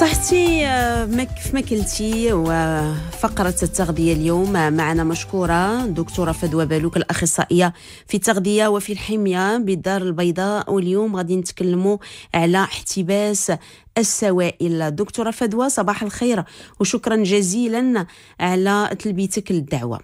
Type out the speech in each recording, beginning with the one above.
صحتي كيف ما قلتي وفقرة التغذية اليوم معنا مشكورة دكتورة فدوى بالوك الأخصائية في التغذية وفي الحمية بالدار البيضاء. واليوم غادي نتكلموا على احتباس السوائل. دكتورة فدوى صباح الخير وشكرا جزيلا على تلبيتك للدعوة.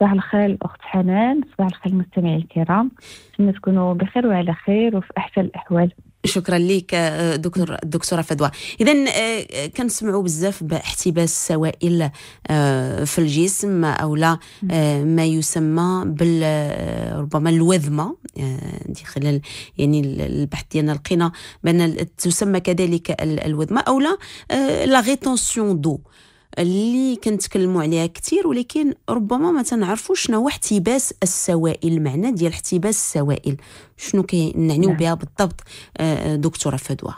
صباح الخير اخت حنان صباح الخير المستمعين الكرام. نتمنى تكونوا بخير وعلى خير وفي أحسن الأحوال. شكرا لك دكتور الدكتوره فدوى. اذا كنسمعوا بزاف باحتباس السوائل في الجسم أو لا ما يسمى بال ربما الوذمة خلال يعني البحث ديالنا لقينا بأن تسمى كذلك الوذمة أو لا لا دو اللي كنتكلموا عليها كثير ولكن ربما ما تنعرفوش شنو هو احتباس السوائل المعنى ديال احتباس السوائل. شنو كنعنيو نعم. بها بالضبط دكتورة فدوى؟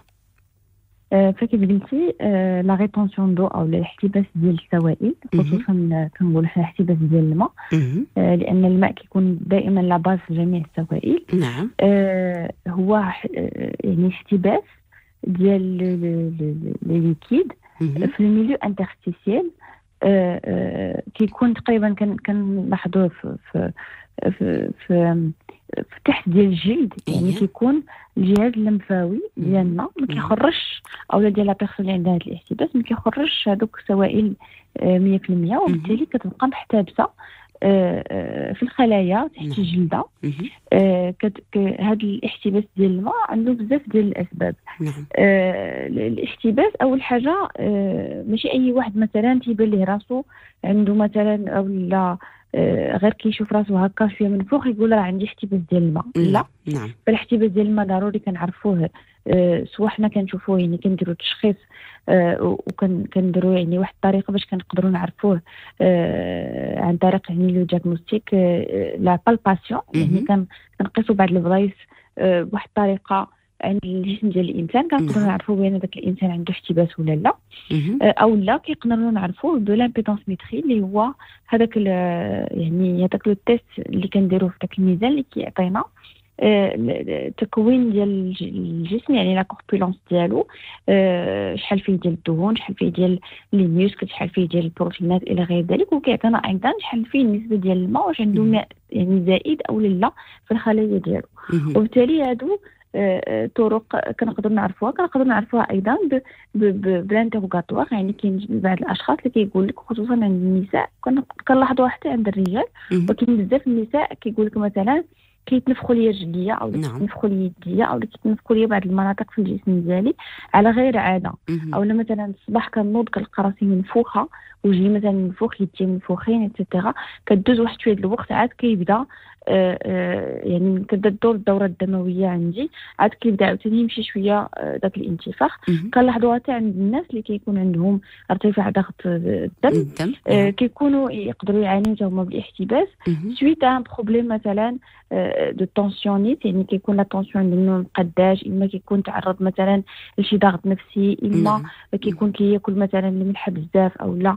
فكيف قلتي la rétention d'eau الاحتباس ديال السوائل خصوصا كنقول حنا الاحتباس ديال الماء. لأن الماء كيكون دائما la base جميع السوائل. نعم. هو يعني احتباس ديال liquide في ال milieu interstitiel كيكون تقريبا كنلاحظوه في في في, في في تحت ديال الجلد يعني كيكون الجهاز اللمفاوي ديالنا ما كيخرجش اولا ديال لا بيرسون اللي عندها هذا الاحتباس ما كيخرجش هذوك السوائل 100% وبالتالي كتبقى محتبسه في الخلايا تحت الجلدة. هذا الاحتباس ديال الماء عنده بزاف ديال الأسباب. نعم. الاحتباس أول حاجة ماشي أي واحد مثلا تيبان ليه راسو عنده مثلا أو لا غير كيشوف راسو هكا شوية من فوق يقول راه عندي احتباس ديال الماء. لا. نعم. فالاحتباس ديال الماء ضروري كنعرفوه. سواء حنا كنشوفوه يعني كنديروا تشخيص وكنديروا يعني واحد الطريقة باش كنقدروا نعرفوه عن طريق يعني le diagnostic la palpation يعني كنقيسوا بعض البلايص بواحد الطريقة عن الجسم ديال الإنسان كنقدروا نعرفوا بأن داك الإنسان عنده احتباس ولا لا. أو لا كيقدروا نعرفوا de l'impédancemétrie اللي هو هذاك يعني هذاك le test اللي كنديروه في داك الميزان اللي كيعطينا التكوين ديال الجسم يعني la corpulence ديالو شحال فيه ديال الدهون شحال فيه ديال les muscles شحال فيه ديال البروتينات إلى غير ذلك وكيعطينا أيضا شحال فيه النسبة ديال الماء واش عنده ماء يعني زائد أو لا في الخلايا ديالو. وبالتالي هادو طرق كنقدر نعرفوها. كنقدر نعرفوها أيضا ب l'interrogatoire يعني كاين بعض الأشخاص اللي كيقول لك خصوصا عند النساء كنلاحظوها حتى عند الرجال. ولكن بزاف النساء كيقول لك مثلا كيتنفخوا لي رجليا أو نعم. كيتنفخوا لي يديا أو كيتنفخوا لي بعض المناطق في الجسم ديالي على غير عادة. أو مثلا الصباح كنوض كنلقى راسي منفوخة وجهي مثلا منفوخ يدي منفوخين et cetera كدوز واحد شوية الوقت عاد كيبدا آه آه يعني كتبدا الدور الدورة الدموية عندي. عاد كيبدا عاوتاني يمشي شوية آه داك الانتفاخ. كنلاحظوها حتى عند الناس اللي كيكون عندهم ارتفاع ضغط الدم كيكونوا يقدروا يعانيو هما بالاحتباس. suite à un problème مثلا de tension نيت يعني كيكون la tension عندهم مقداش إما كيكون تعرض مثلا لشي ضغط نفسي إما كيكون كياكل مثلا الملح بزاف أو لا.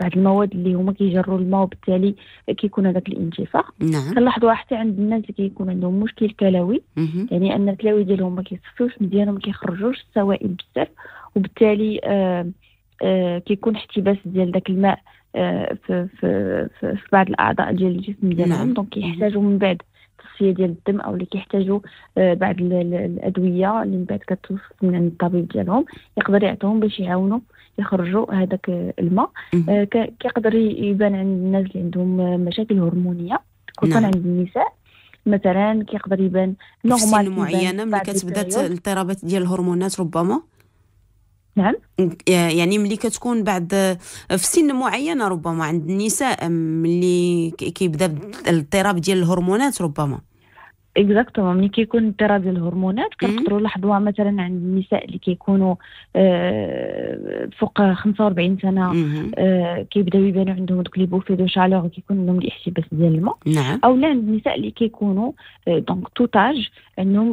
بعض المواد اللي هما كيجروا الماء وبالتالي كيكون هذاك الانتفاخ نعم. كنلاحظوا حتى عند الناس اللي كيكون عندهم مشكل كلوي يعني أن الكلاوي ديالهم ما كيصفيوش مزيان وما كيخرجوش السوائل بزاف وبالتالي آآ كيكون احتباس ديال داك الماء في في في, في بعض الأعضاء ديال الجسم ديالهم. نعم. donc كيحتاجوا من بعد تصفية ديال الدم أو اللي كيحتاجوا بعض الأدوية اللي من بعد كتوصف من عند الطبيب ديالهم يقدر يعطيهم باش يعاونوا يخرجوا هذاك الماء. كيقدر يبان عند الناس اللي عندهم مشاكل هرمونية خصوصا نعم. عند النساء. مثلا كيقدر يبان في normal سن معينة ملي كتبدأ الاضطرابات ديال الهرمونات ربما؟ نعم. يعني ملي كتكون بعد في سن معينة ربما عند النساء ملي كيبدأ الاضطراب ديال الهرمونات ربما؟ exactement ملي كيكون ديال الهرمونات كنقدروا نلاحظوها مثلا عند النساء اللي كيكونوا آه فوق 45 سنه آه كيبداو يبانوا عندهم دوك les bouffées de chaleur كيكون عندهم الاحتباس ديال الماء نعم أو لا عند النساء اللي كيكونوا آه donc توتاج عندهم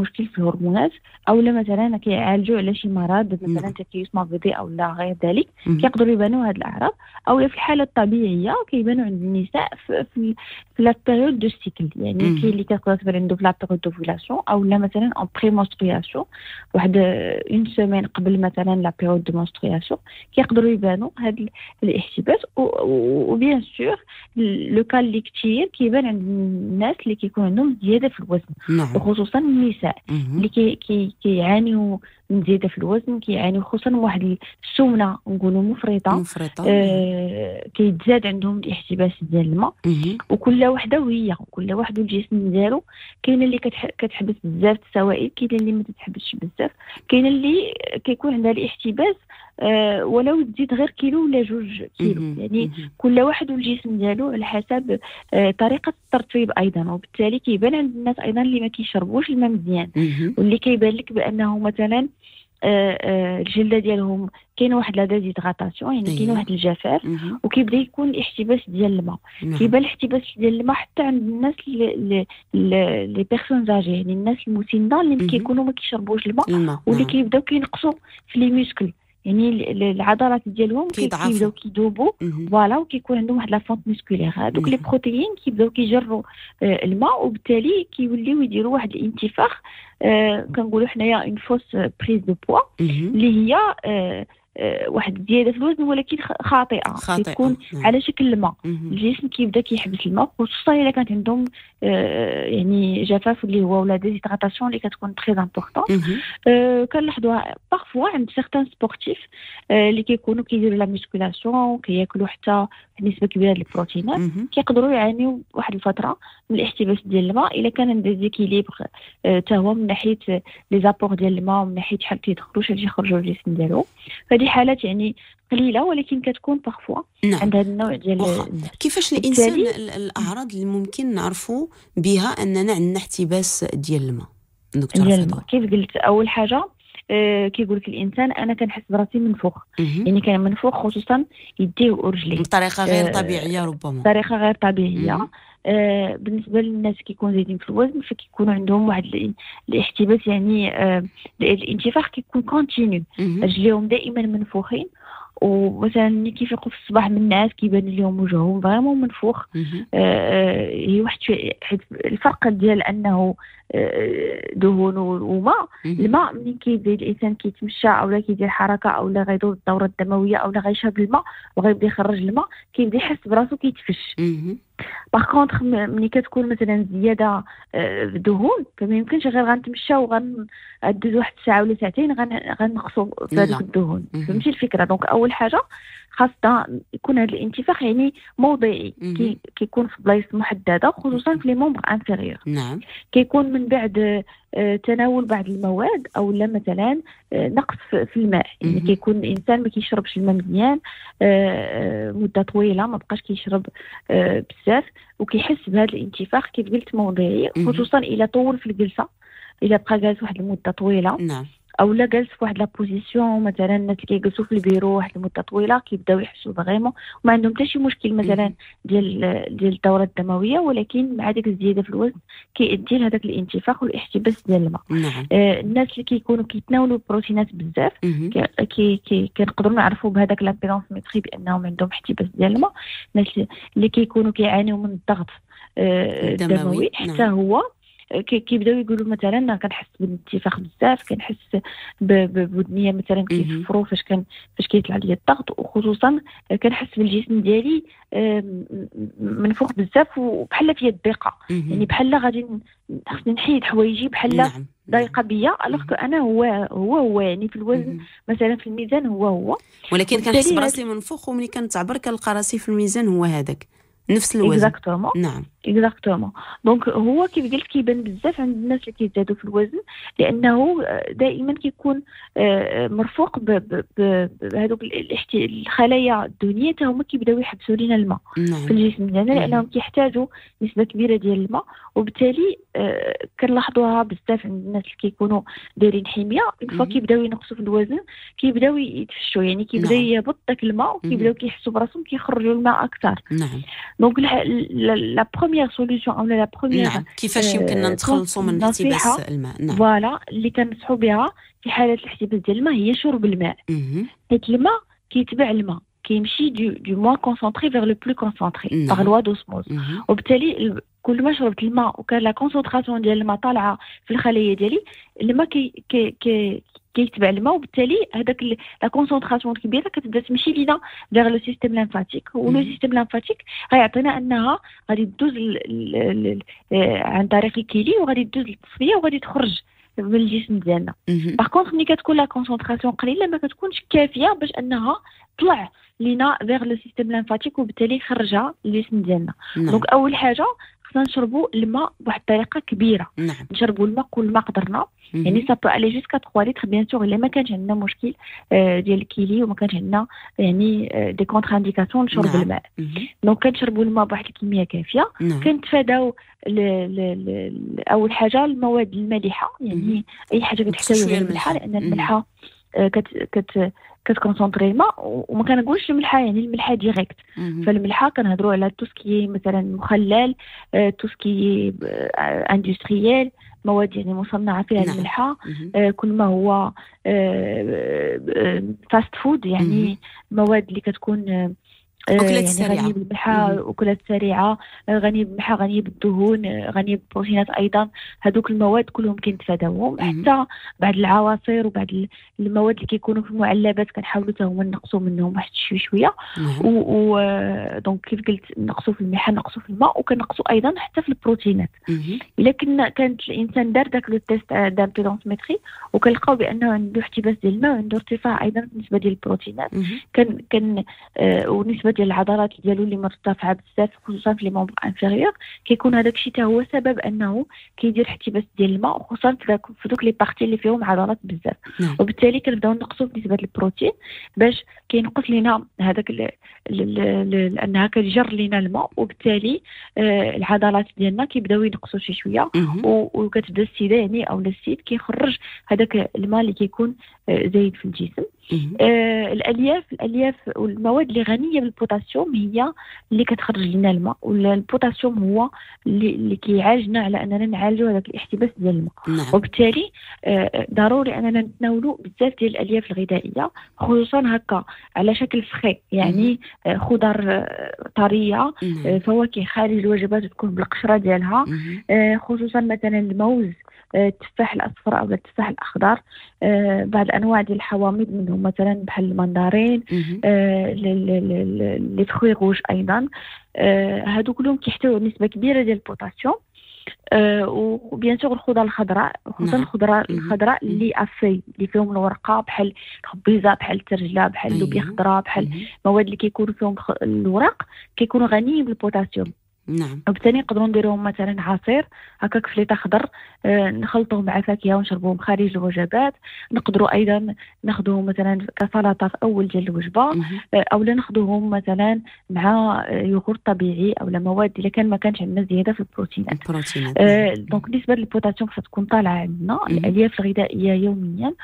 مشكل في الهرمونات أو لا مثلا كيعالجوا على شي مرض مثلا تكيس مبيضي أو لا غير ذلك كيقدروا يبانوا هاد الاعراض أو في الحاله الطبيعيه كيبانوا عند النساء في في, في la période de cycle يعني كاين اللي كتقدر عنده في la période d'ovulation أو لا مثلا en pré-menstruation واحد une semaine قبل مثلا la période de menstruation كيقدروا يبانوا هاد الاحتباس. و bien sûr لو كان اللي كثير كيبان عند الناس اللي كيكون عندهم زيادة في الوزن نعم. وخصوصا النساء اللي كي كي من زياده في الوزن كيعانيو خصوصا واحد السمنة نقولوا مفرطة. مفرطة. آه كيتزاد عندهم الاحتباس ديال الماء. وكل وحدة وهي وكل واحد والجسم ديالو. كاينة اللي كتح- كتحبس بزاف السوائل كاينة اللي ما تتحبسش بزاف. كاينة اللي كيكون عندها الاحتباس ولو تزيد غير كيلو ولا جوج كيلو. يعني. كل واحد والجسم ديالو على حسب آه طريقة الترطيب أيضا وبالتالي كيبان عند الناس أيضا اللي ما كيشربوش الماء مزيان. واللي كيبان لك بأنه مثلا آه، آه، الجلدة ديالهم كاين واحد la déshydratation يعني كاين أيوة. واحد الجفاف. وكيبدا يكون الاحتباس ديال الماء. كيبان الاحتباس ديال الماء حتى عند الناس اللي les personnes âgées يعني الناس المسنة اللي. كيكونوا ما كيشربوش الماء واللي. كيبداو كينقصوا في les muscles يعني ال- ال- العضلات ديالهم. كيبداو كيذوبوا. voilà وكيكون عندهم واحد la fonte musculaire هذوك les. protéines كيبداو كيجروا آه، الماء وبالتالي كيوليو يديروا واحد الانتفاخ آه، كنقولوا حنايا une fausse prise de poids. اللي هي آه، واحد الزياده في الوزن ولكن خاطئة خاطئة كتكون نعم. على شكل الماء. الجسم كيبدا كيحبس الماء خصوصا إلا كانت عندهم آه، يعني جفاف اللي هو و la déshydratation اللي كتكون très important مهم. آه، كنلاحظوها parfois عند certains sportifs آه، اللي كيكونوا كيديروا la musculation كياكلوا حتى نسبة كبيرة ديال البروتينات. كيقدروا يعانيو واحد الفترة من الاحتباس ديال الماء إلا كان déséquilibre حتى هو من ناحية لي زابور ديال الماء ومن ناحية شحال كيدخلوا شحال يخرجوا الجسم ديالو فهذه حالات يعني قليلة ولكن كتكون بارفوا نعم. عند هذا النوع ديال. كيفاش الإنسان الأعراض اللي ممكن نعرفوا بها أننا عندنا احتباس ديال الماء؟ دكتور ديال الماء. كيف قلت أول حاجة آه كيقول لك الإنسان أنا كنحس براسي منفوخ. يعني كان منفوخ خصوصا يديه ورجليه. بطريقة غير آه، طبيعية ربما. بطريقة غير طبيعية. مم. آه بالنسبة للناس كيكونوا زايدين في الوزن فكيكونوا عندهم واحد ال- الاحتباس يعني آه الانتفاخ كيكون continu. رجليهم دائما منفوخين ومثلا ملي كيفيقوا في الصباح من الناس كيبان لهم وجههم vraiment منفوخ. آه، هي واحد شوية حيت الفرق ديال أنه آه، دهون وماء. الماء ملي كيبدأ الإنسان كيتمشى أو لا كيدير حركة أو لا غيدور الدورة الدموية أو لا غيشرب الماء وغيبدا يخرج الماء كيبدأ يحس براسو كيتفش. par contre ملي كتكون مثلا زيادة آه، الدهون فما يمكنش غير غنتمشى وغندوز واحد الساعة ولا ساعتين غن- غنقصوا في. هذوك الدهون. فهمتي الفكرة donc أول حاجة خاصة يكون هذا الانتفاخ يعني موضعي. كي كيكون في بلايص محددة خصوصا في les membres inférieurs. نعم. كيكون من بعد آه، تناول بعض المواد أو لا مثلا آه، نقص في الماء. يعني. كيكون الإنسان ما كيشربش الماء مزيان آه، مدة طويلة ما بقاش كيشرب بزاف وكيحس بهذا الانتفاخ كيف قلت موضعي. خصوصا إلى طول في الجلسة. إلى بقى جالس واحد المدة طويلة. نعم. أو لا جالس في واحد la position مثلا الناس اللي كيجلسوا في البيرو واحد المده طويلة كيبداو يحسوا vraiment وما عندهم حتى شي مشكل مثلا. ديال ديال الدورة الدموية ولكن مع ديك الزيادة في الوزن كيؤدي لهذاك الانتفاخ والاحتباس ديال الماء نعم آه الناس اللي كيكونوا كيتناولوا البروتينات بزاف. كي- كي كنقدروا نعرفوا بهذاك la bilancemétrie بأنهم عندهم احتباس ديال الماء الناس اللي كيكونوا كيعانيو من الضغط آه، الدموي، الدموي حتى نعم. هو كيبداو يقولوا مثلا أنا كنحس بالانتفاخ بزاف كنحس بودنيه مثلا. كيصفروا فاش كان فاش كيطلع لي الضغط. وخصوصا كنحس بالجسم ديالي آه، م- م- منفوخ بزاف وبحال فيا الضيقه. يعني بحال غادي خصني نحيد حوايجي بحال نعم. ضايقه بيا alors أنا هو هو هو. يعني في الوزن. مثلا في الميزان هو هو. ولكن كنحس براسي منفوخ وملي كنتعبر كنلقى راسي في الميزان هو هذاك. نفس الوزن. نعم. exactement donc هو كيف قلت كيبان بزاف عند الناس اللي كيزدادوا في الوزن لأنه آه، دائما كيكون آه، مرفوق ب- ب- بهذوك الخلايا الدهنية حتى هما كيبداو يحبسوا لنا الماء في نعم الجسم ديالنا مهم. لأنهم كيحتاجوا نسبة كبيرة ديال الماء وبالتالي آه، كنلاحظوها بزاف عند الناس اللي كيكونوا دايرين حمية en fois. كيبداو ينقصوا في الوزن كيبداو يتفشوا يعني كيبدا نعم. يهبط داك الماء وكيبداو كيحسوا براسهم كيخرجوا الماء أكثر نعم donc la première solution أو la première نعم كيفاش آه، يمكننا نتخلصوا من احتباس الماء نعم voilà اللي كنصحوا بها في حالة الاحتباس ديال الماء هي شرب الماء. حيت الماء كيتبع الماء كيمشي du du moins concentré vers le plus concentré. Par loi d'osmose. وبالتالي ال- كل ما شربت الماء وكان la concentration ديال الماء طالعة في الخليه ديالي الماء كي كي كي كيتبع الماء وبالتالي هذاك la concentration الكبيرة كتبدا تمشي لينا vers le système lymphatique و le système lymphatique غيعطينا أنها غادي تدوز عن طريق الكلي وغادي تدوز للتصفيه وغادي تخرج من الجسم ديالنا. par contre ملي كتكون la concentration قليلة ما كتكونش كافية باش أنها طلع لينا vers le système lymphatique وبالتالي خرجها للجسم ديالنا. donc أول حاجة خصنا نشربوا الماء بواحد الطريقة كبيرة. نعم. نشربوا الماء كل ما قدرنا. يعني ça peut aller jusqu'à 3 لتر bien sûr إلا ما كانش عندنا مشكل آه، ديال الكيلي وما كانش عندنا يعني des contre-indications لشرب نعم. الماء. donc كنشربوا الماء بواحد الكمية كافية. نعم. كنتفاداو أول حاجة المواد المالحة. يعني أي حاجة الملحة. الملحة. لأن. الملحة آه، كت كت كت concentrer الماء وما كنقولش الملحه يعني الملحة directe. فالملحة كنهضروا على tout ce qui مثلا مخلل tout ce qui industriel مواد يعني مصنعة فيها نعم. الملحة. آه، كل ما هو fast food يعني مواد اللي كتكون آه، أكلات يعني سريعة. غنية بالملحة مهم. أكلات سريعة آه، غنية بالملحة غنية بالدهون غنية بالبروتينات أيضا هذوك المواد كلهم كنتفاداوهم. حتى بعض العواصر وبعض ال- المواد اللي كيكونوا في المعلبات كنحاولوا حتى هما نقصوا منهم واحد شوي شوية و, donc كيف قلت نقصوا في الملح نقصوا في الماء وكنقصوا أيضا حتى في البروتينات. إلا كنا كانت الإنسان دار داك le test d'impédancemétrie وكنلقاو بأنه عنده احتباس ديال الماء وعنده ارتفاع أيضا بالنسبة ديال البروتينات. كان كان آه ونسبه ديال العضلات ديالو اللي مرتفعة بزاف خصوصا في les membres inférieurs كيكون هذاك الشيء حتى هو سبب أنه كيدير احتباس ديال الماء خصوصا في داك في دوك les parties اللي فيهم عضلات بزاف. نعم. وبالتالي كنبداو نقصوا في نسبه البروتين باش كينقص لينا هذاك ال- ال- ال- لانها كتجر لينا الماء. وبالتالي آه العضلات ديالنا كيبداو ينقصوا شي شوية. وكتبدا السيده يعني أو السيد كيخرج هذاك الماء اللي كيكون آه، زايد في الجسم. آه الالياف الألياف والمواد اللي غنية بالبوتاسيوم هي اللي كتخرج لنا الماء والبوتاسيوم هو اللي, اللي كيعالجنا على أننا نعالجوا هذاك الاحتباس ديال الماء. نعم. وبالتالي آه، ضروري أننا نتناولوا بزاف ديال الألياف الغذائية خصوصا هكا على شكل فخي يعني آه، خضر طرية آه، نعم. فواكه خارج الوجبات تكون بالقشرة ديالها. آه، خصوصا مثلا الموز التفاح الأصفر أو التفاح الأخضر آه، بعض الأنواع ديال الحوامض منهم مثلا بحال المندرين مهم. les fruits rouges أيضا آه، هادو كلهم كيحتويو نسبة كبيرة ديال البوتاسيوم آه، و bien sûr الخضر الخضراء خصوصا نعم. الخضراء. اللي افي اللي فيهم الورقة بحال الخبيزة بحال الترجلة بحال اللوبيا أيوه. خضراء بحال. المواد اللي كيكونوا فيهم الوراق كيكونوا غنيين بالبوتاسيوم نعم وبالتالي نقدروا نديروهم مثلا عصير هكاك في l'état خضر آه، نخلطوه مع فاكهة ونشربوهم خارج الوجبات نقدروا أيضا ناخذوهم مثلا كسلطة في أول ديال الوجبة. آه، أو لا ناخذوهم مثلا مع آه، yaourt طبيعي أو لا مواد إلا كان ما كانش عندنا زيادة في البروتينات البروتينات آه، نعم. donc نسبة البوتاسيوم فتكون طالعة عندنا مهم. الألياف الغذائية يوميا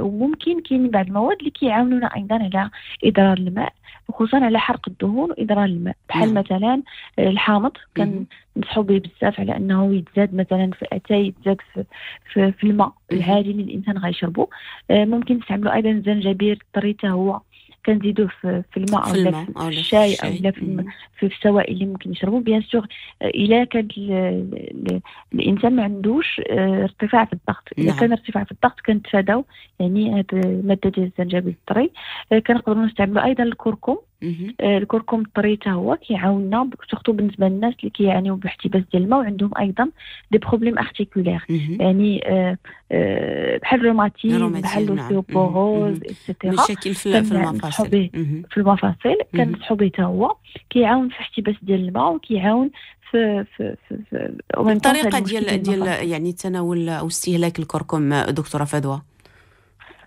وممكن كاين بعض المواد اللي كيعاونونا أيضا على إدرار الماء خصوصا على حرق الدهون وإدرار الماء بحال نعم. مثلا الحامض مهم. كان نصحوا به بزاف على إنه يتزاد مثلا في أتاي يتزاد في, في, في الماء. العادي اللي الإنسان غيشربو آه، ممكن نستعملوا أيضا الزنجبيل الطري هو كنزيدوه في, في الماء في في الشاي أو الشاي. لا في. في السوائل اللي ممكن يشربوا bien sûr إلا كان ال- ال- الإنسان ما عندوش آه، ارتفاع في الضغط إذا نعم. كان ارتفاع في الضغط كنتفاداو يعني هاد الماده ديال الزنجبيل الطري آه، كنقدروا نستعملوا أيضا الكركم الكركم الطري حتى هو كيعاوننا surtout بالنسبة للناس اللي كيعانيو باحتباس ديال الماء وعندهم أيضا des problèmes articulaires. يعني آه، آه، بحال الروماتيزم بحال نعم. ال ostéoporose مهم. et cetera مشاكل في المفاصل. في المفاصل مهم. كنصحوا به حتى هو كيعاون في احتباس ديال الماء وكيعاون في في في, في الطريقة ديال ديال. يعني تناول أو استهلاك الكركم دكتورة فدوى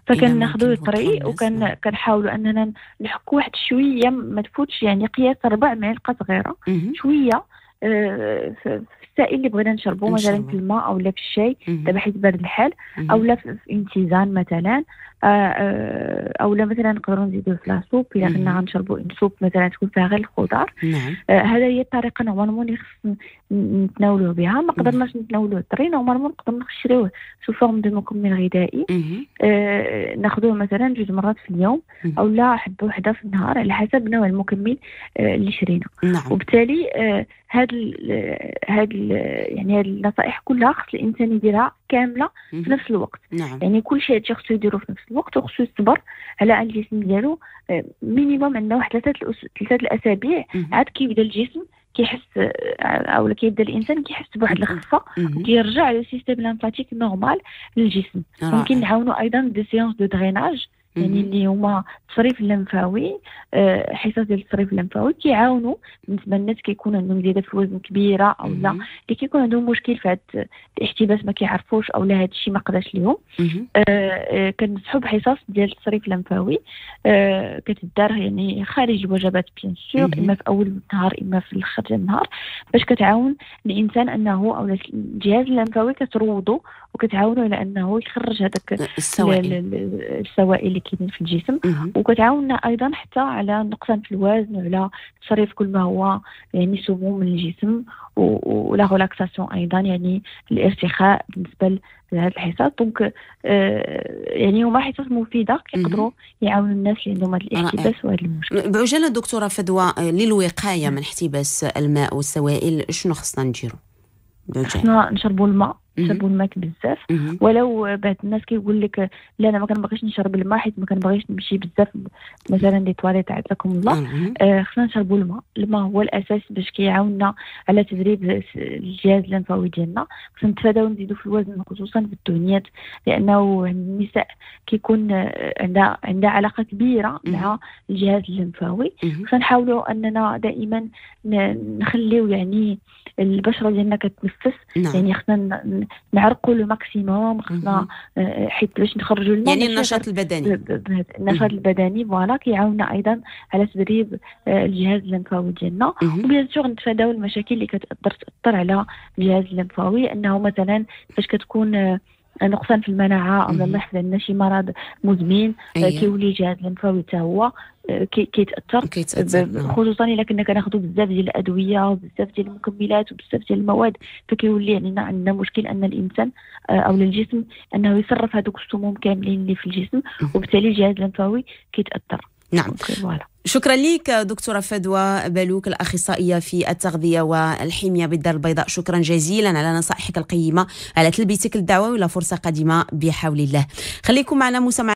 فكناخذوا ممكن الطري وتخلص، وكان. كنحاولوا أننا نحكوا واحد شوية ما تفوتش يعني قياس ربع معلقة صغيرة. شوية آه، في السائل اللي بغينا نشربوه مثلا. في الماء أو لا في الشاي. دابا حيت بارد الحال. أو لا في في une tisane مثلا آه، آه، أو لا مثلا نقدروا نزيدوه في la soupe إلا. كنا غنشربوا soupe مثلا تكون فيها غير الخضر نعم آه، هذا هي الطريقة normalement اللي خص ن- نتناولوه بها ما قدرناش نتناولوه الطري normalement نقدر نشريوه sous forme de مكمل غذائي. آه، ناخذوه مثلا جوج مرات في اليوم. أو لا حبه وحدة في النهار على حسب نوع المكمل آه، اللي شرينا نعم وبالتالي آه، هاد هاد يعني هاد النصائح كلها خص الإنسان يديرها كاملة في نفس الوقت. نعم. يعني كل شيء هادشي خصو يديرو في نفس الوقت وخصو يصبر على أن الجسم ديالو minimum عندنا واحد ثلاثة ثلاثة الأسابيع عاد كيبدا الجسم كيحس أو كيبدا الإنسان كيحس بواحد الخفة كيرجع le système lymphatique normal للجسم. ممكن نعاونوا أيضا des séances de drainage يعني اللي هما التصريف اللمفاوي آه، حصص ديال التصريف اللمفاوي كيعاونوا بالنسبة للناس كيكون عندهم زيادة في الوزن كبيرة أو لا اللي كيكون عندهم مشكل في هذا الاحتباس ما كيعرفوش أو لا هذا الشيء ما قداش ليهم. آه، آه، كنصحوا بحصص ديال التصريف اللمفاوي كتدار يعني خارج الوجبات bien sûr إما في أول النهار إما في الآخر ديال النهار باش كتعاون الإنسان أنه أو الجهاز اللمفاوي كتروضو وكتعاونوا على أنه يخرج هذاك السوائل. السوائل اللي كاينين في الجسم. وكتعاوننا أيضا حتى على النقصان في الوزن وعلى تصريف كل ما هو يعني سموم من الجسم. و la relaxation أيضا يعني الارتخاء بالنسبة لهذه الحصص donc آه يعني هما حصص مفيدة كيقدروا يعاونوا الناس اللي عندهم هذا الاحتباس وهذا المشكل. بعجاله دكتورة فدوى للوقاية من احتباس الماء والسوائل شنو خصنا نديرو خصنا نشربوا الماء. نشربوا الماء بزاف. ولو بعض الناس كيقول لك لا أنا ما كنبغيش نشرب الماء حيت ما كنبغيش نمشي بزاف مثلا دي تواليت عزكم الله. آه خصنا نشربوا الماء. الماء هو الأساس باش كيعاوننا على تدريب الجهاز الليمفاوي ديالنا. خصنا نتفاداو نزيدوا في الوزن خصوصا في الدهنيات لأنه النساء كيكون عندها عندها علاقة كبيرة مع الجهاز الليمفاوي خصنا نحاولوا أننا دائما نخليو يعني البشرة ديالنا كتنفس. نعم. يعني خصنا نعرقوا le maximum خصنا آه، حيت باش نخرجوا الماء يعني النشاط البدني. النشاط البدني voilà كيعاوننا أيضا على تدريب آه، الجهاز الليمفاوي ديالنا. و bien sûr نتفاداو المشاكل اللي كتقدر تأثر على الجهاز الليمفاوي أنه مثلا فاش كتكون آه، نقصان في المناعة أو الله يحفظ لنا شي مرض مزمن أيه. كيولي الجهاز الليمفاوي حتى هو. كيتأثر نعم. خصوصا إلا كنا كناخذوا بزاف ديال الأدوية وبزاف ديال المكملات وبزاف ديال المواد فكيولي يعني عندنا مشكل أن الإنسان آه، أو الجسم أنه يصرف هذوك السموم كاملين اللي في الجسم وبالتالي الجهاز الليمفاوي كيتأثر. نعم. شكرا لك دكتورة فدوى بالوك الأخصائية في التغذية والحمية بالدار البيضاء. شكرا جزيلا على نصائحك القيمة على تلبيتك الدعوة وإلى فرصة قادمة بحول الله. خليكم معنا مسامعة